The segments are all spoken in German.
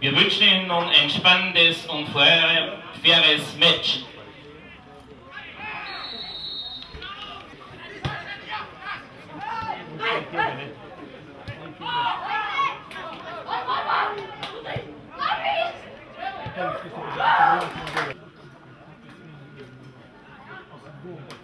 Wir wünschen Ihnen nun ein spannendes und faires Match.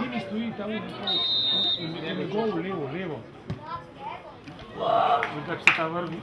Vivi stoji tamo na golu, levo, levo. Kako se ta vrvi?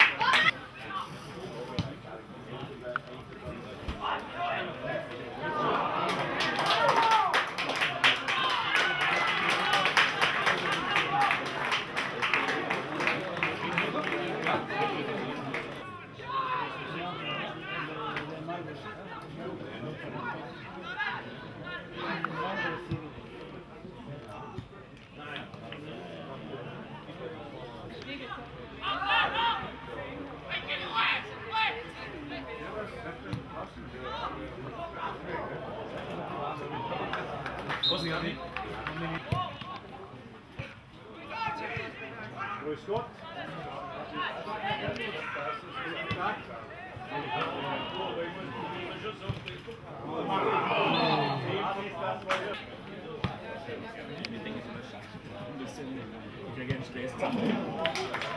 Grüß Gott. Ich ich reagiere nicht